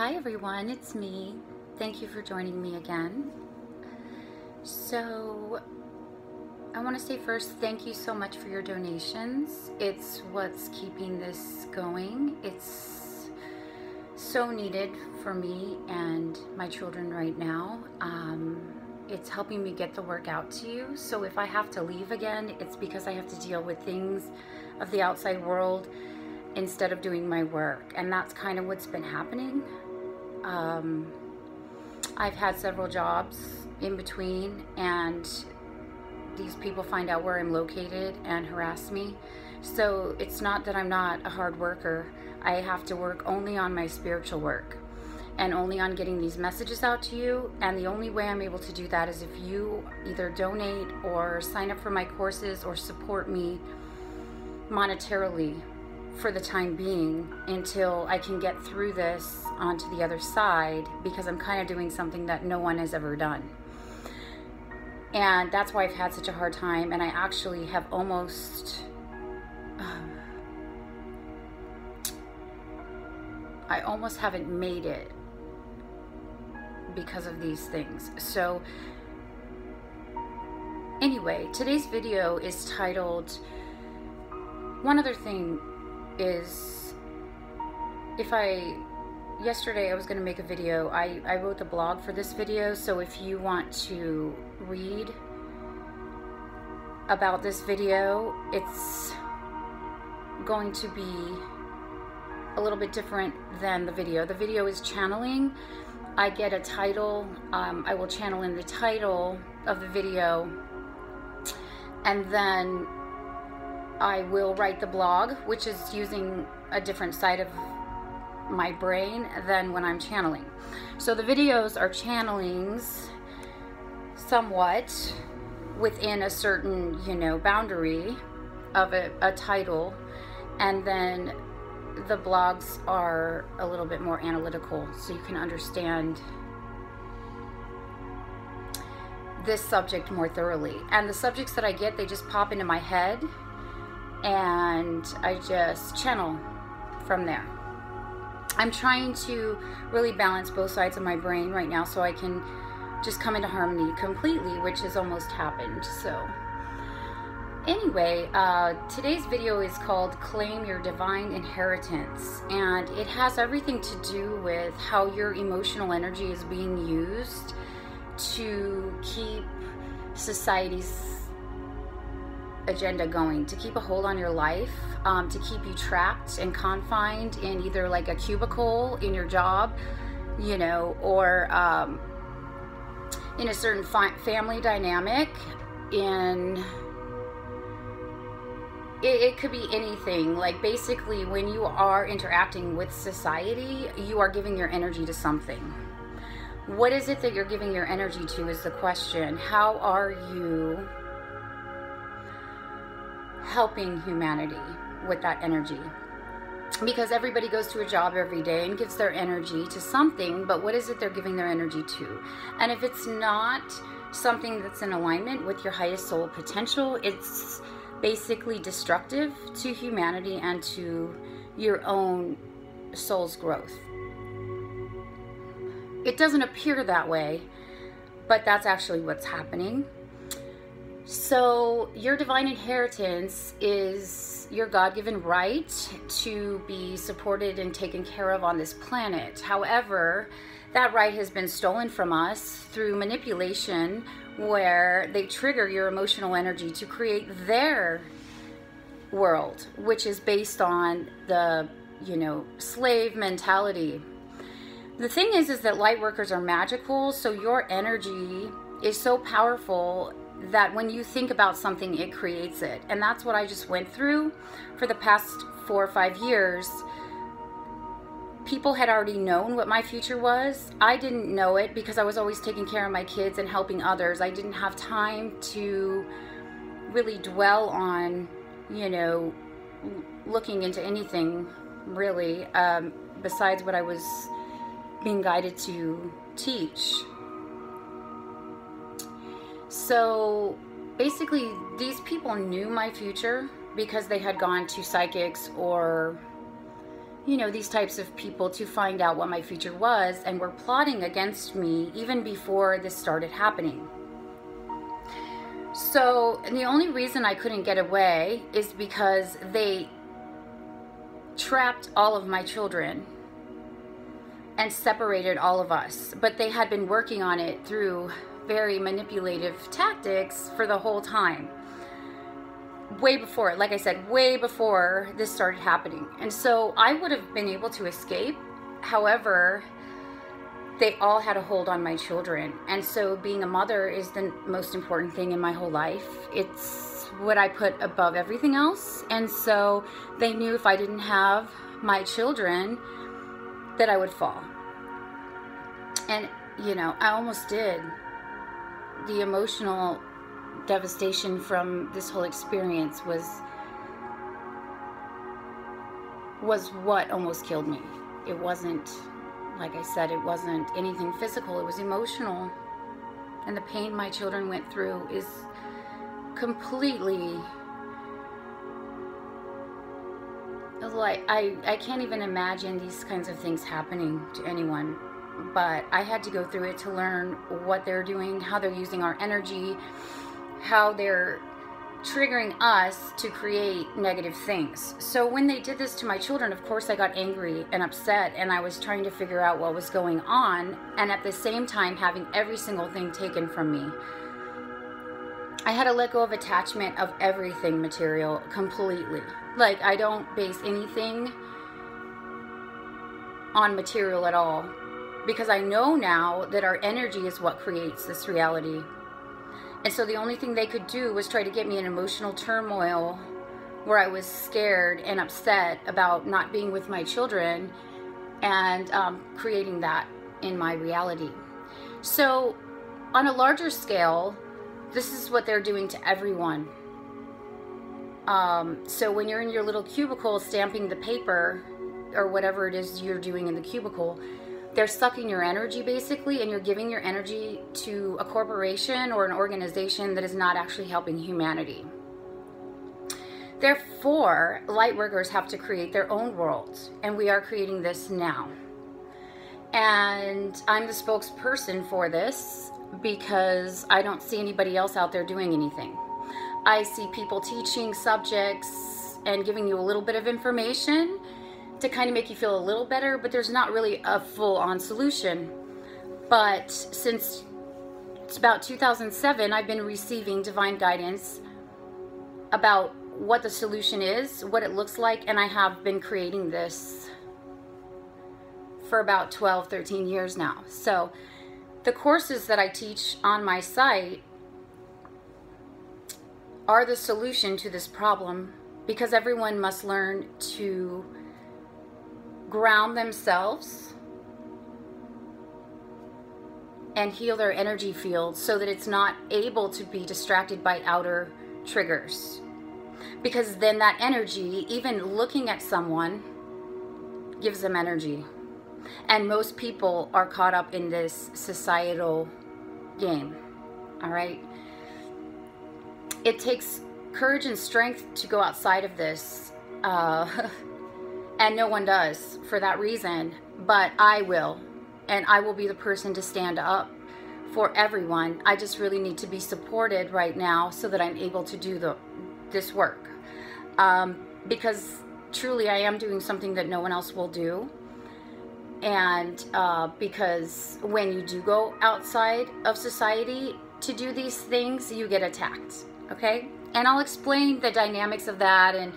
Hi everyone, it's me. Thank you for joining me again. So, I want to say first, thank you so much for your donations. It's what's keeping this going. It's so needed for me and my children right now. Um, it's helping me get the work out to you. So if I have to leave again, it's because I have to deal with things of the outside world instead of doing my work. And that's kind of what's been happening. Um, I've had several jobs in between and these people find out where I'm located and harass me. So it's not that I'm not a hard worker. I have to work only on my spiritual work and only on getting these messages out to you. And the only way I'm able to do that is if you either donate or sign up for my courses or support me monetarily for the time being until I can get through this onto the other side because I'm kind of doing something that no one has ever done. And that's why I've had such a hard time. And I actually have almost. Um, I almost haven't made it because of these things. So, anyway, today's video is titled. One other thing is if I yesterday I was going to make a video. I, I wrote the blog for this video so if you want to read about this video it's going to be a little bit different than the video. The video is channeling. I get a title um, I will channel in the title of the video and then I will write the blog, which is using a different side of my brain than when I'm channeling. So the videos are channelings somewhat within a certain, you know, boundary of a, a title. And then the blogs are a little bit more analytical so you can understand this subject more thoroughly. And the subjects that I get, they just pop into my head and I just channel from there. I'm trying to really balance both sides of my brain right now so I can just come into harmony completely, which has almost happened. So, anyway, uh, today's video is called Claim Your Divine Inheritance, and it has everything to do with how your emotional energy is being used to keep society's agenda going to keep a hold on your life, um, to keep you trapped and confined in either like a cubicle in your job, you know, or um, in a certain fi- family dynamic, in it, it could be anything. Like basically, when you are interacting with society, you are giving your energy to something. What is it that you're giving your energy to? Is the question. How are you? Helping humanity with that energy. Because everybody goes to a job every day and gives their energy to something, but what is it they're giving their energy to? And if it's not something that's in alignment with your highest soul potential, it's basically destructive to humanity and to your own soul's growth. It doesn't appear that way, but that's actually what's happening. So, your divine inheritance is your God given right to be supported and taken care of on this planet. However, that right has been stolen from us through manipulation, where they trigger your emotional energy to create their world, which is based on the, you know, slave mentality. The thing is, is that light workers are magical, so your energy is so powerful that when you think about something, it creates it. And that's what I just went through for the past four or five years. People had already known what my future was. I didn't know it because I was always taking care of my kids and helping others. I didn't have time to really dwell on, you know, looking into anything really um, besides what I was being guided to teach. So basically, these people knew my future because they had gone to psychics or you know, these types of people to find out what my future was and were plotting against me even before this started happening. So, the only reason I couldn't get away is because they trapped all of my children and separated all of us. But they had been working on it through very manipulative tactics for the whole time way before, like I said, way before this started happening. And so I would have been able to escape. However, they all had a hold on my children. And so being a mother is the most important thing in my whole life. It's what I put above everything else. And so they knew if I didn't have my children, that I would fall. And, you know, I almost did. The emotional devastation from this whole experience was was what almost killed me. It wasn't like I said, it wasn't anything physical, it was emotional. And the pain my children went through is completely like I, I can't even imagine these kinds of things happening to anyone but I had to go through it to learn what they're doing, how they're using our energy, how they're triggering us to create negative things. So when they did this to my children, of course I got angry and upset and I was trying to figure out what was going on and at the same time having every single thing taken from me. I had to let go of attachment of everything material completely. Like I don't base anything on material at all because I know now that our energy is what creates this reality. And so the only thing they could do was try to get me in emotional turmoil where I was scared and upset about not being with my children and um, creating that in my reality. So, on a larger scale, this is what they're doing to everyone. Um, so, when you're in your little cubicle stamping the paper or whatever it is you're doing in the cubicle, they're sucking your energy basically and you're giving your energy to a corporation or an organization that is not actually helping humanity. Therefore, light workers have to create their own worlds, and we are creating this now. And I'm the spokesperson for this because I don't see anybody else out there doing anything. I see people teaching subjects and giving you a little bit of information to kind of make you feel a little better, but there's not really a full on solution. But since it's about 2007, I've been receiving divine guidance about what the solution is, what it looks like, and I have been creating this for about 12, 13 years now. So the courses that I teach on my site are the solution to this problem because everyone must learn to ground themselves and heal their energy field so that it's not able to be distracted by outer triggers. Because then that energy, even looking at someone, gives them energy. And most people are caught up in this societal game. All right? It takes courage and strength to go outside of this. Uh, And no one does for that reason, but I will. And I will be the person to stand up for everyone. I just really need to be supported right now so that I'm able to do the this work. Um, because truly I am doing something that no one else will do. And uh, because when you do go outside of society to do these things, you get attacked. Okay? And I'll explain the dynamics of that and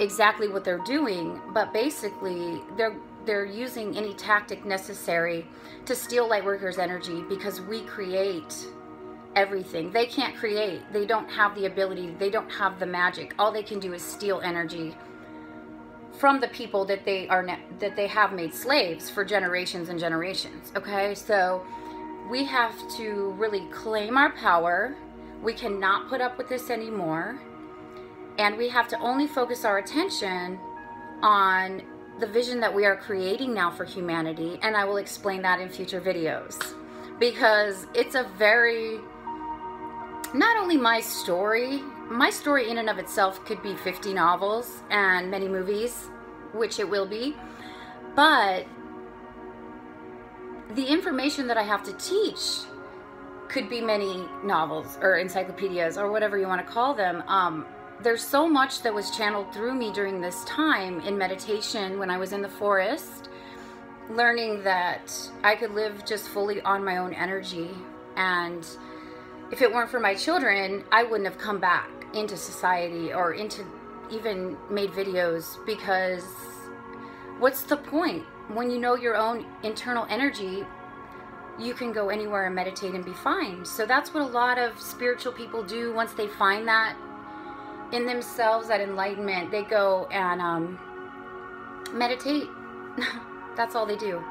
exactly what they're doing, but basically they're they're using any tactic necessary to steal light workers' energy because we create everything. They can't create. They don't have the ability. They don't have the magic. All they can do is steal energy from the people that they are that they have made slaves for generations and generations. Okay? So we have to really claim our power. We cannot put up with this anymore and we have to only focus our attention on the vision that we are creating now for humanity. And I will explain that in future videos because it's a very, not only my story, my story in and of itself could be 50 novels and many movies which it will be. But the information that I have to teach could be many novels or encyclopedias or whatever you want to call them. Um, there's so much that was channeled through me during this time in meditation when I was in the forest, learning that I could live just fully on my own energy. And if it weren't for my children, I wouldn't have come back into society or into even made videos because what's the point? When you know your own internal energy, you can go anywhere and meditate and be fine. So that's what a lot of spiritual people do once they find that in themselves, that enlightenment, they go and um, meditate. That's all they do.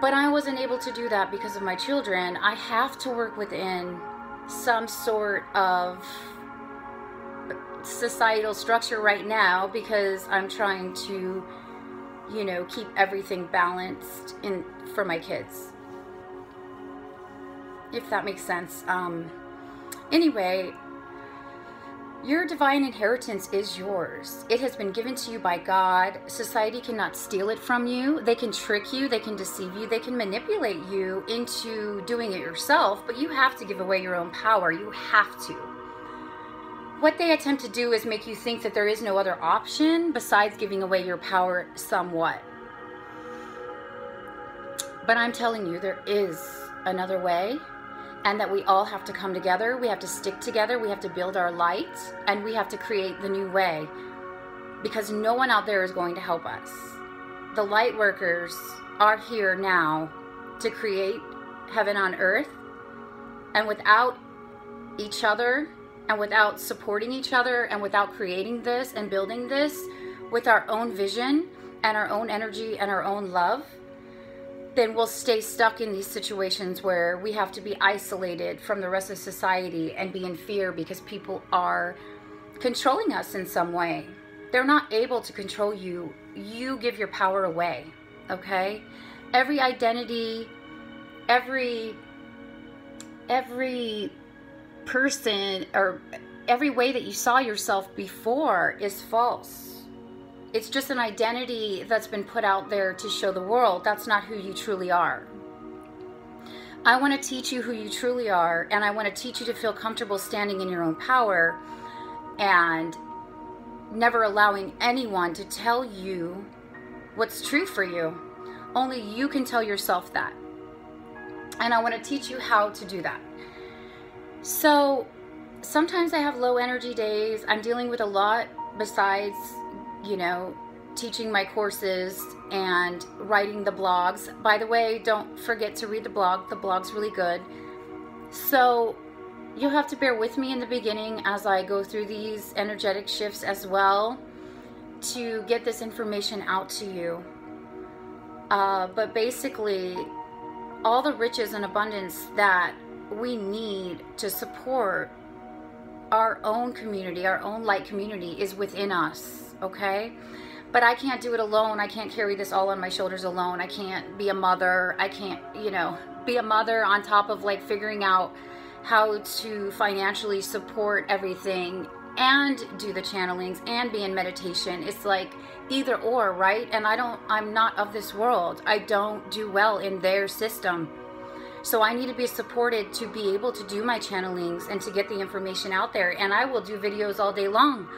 But I wasn't able to do that because of my children. I have to work within some sort of societal structure right now because I'm trying to, you know, keep everything balanced in for my kids. If that makes sense. Um, anyway, your divine inheritance is yours. It has been given to you by God. Society cannot steal it from you. They can trick you, they can deceive you, they can manipulate you into doing it yourself, but you have to give away your own power. You have to. What they attempt to do is make you think that there is no other option besides giving away your power somewhat. But I'm telling you, there is another way and that we all have to come together. We have to stick together. We have to build our light and we have to create the new way because no one out there is going to help us. The light workers are here now to create heaven on earth. And without each other and without supporting each other and without creating this and building this with our own vision and our own energy and our own love, then we'll stay stuck in these situations where we have to be isolated from the rest of society and be in fear because people are controlling us in some way. They're not able to control you. You give your power away, okay? Every identity, every every person or every way that you saw yourself before is false it's just an identity that's been put out there to show the world that's not who you truly are. I want to teach you who you truly are, and I want to teach you to feel comfortable standing in your own power and never allowing anyone to tell you what's true for you. Only you can tell yourself that. And I want to teach you how to do that. So sometimes I have low energy days. I'm dealing with a lot besides you know, teaching my courses and writing the blogs. By the way, don't forget to read the blog. The blog's really good. So you'll have to bear with me in the beginning as I go through these energetic shifts as well to get this information out to you. Uh, but basically, all the riches and abundance that we need to support our own community, our own light community, is within us okay? But I can't do it alone. I can't carry this all on my shoulders alone. I can't be a mother. I can't, you know, be a mother on top of like figuring out how to financially support everything and do the channelings and be in meditation. It's like either or, right? And I don't, I'm not of this world. I don't do well in their system. So I need to be supported to be able to do my channelings and to get the information out there. And I will do videos all day long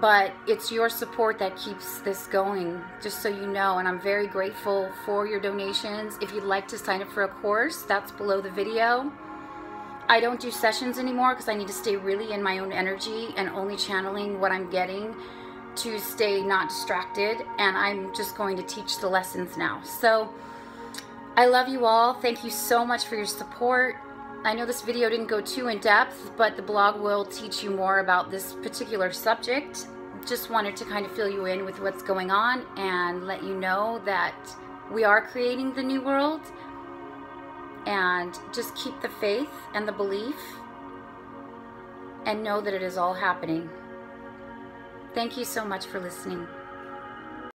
but it's your support that keeps this going just so you know and i'm very grateful for your donations. If you'd like to sign up for a course that's below the video. I don't do sessions anymore because i need to stay really in my own energy and only channeling what i'm getting to stay not distracted and i'm just going to teach the lessons now. So i love you all. Thank you so much for your support I know this video didn't go too in depth, but the blog will teach you more about this particular subject. Just wanted to kind of fill you in with what's going on and let you know that we are creating the new world and just keep the faith and the belief and know that it is all happening. Thank you so much for listening.